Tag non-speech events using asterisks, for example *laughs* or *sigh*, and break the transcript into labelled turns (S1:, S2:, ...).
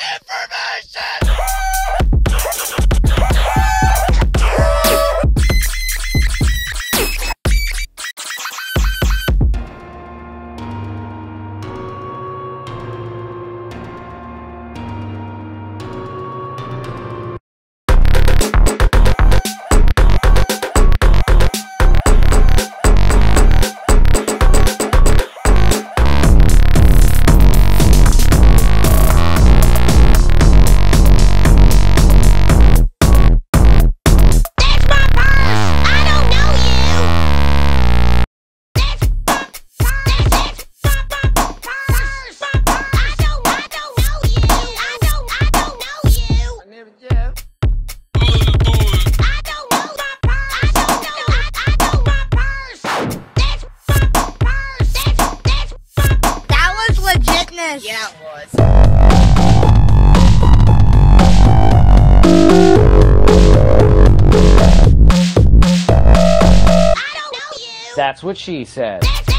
S1: *laughs* ever. Was.
S2: That's what she said.
S3: That's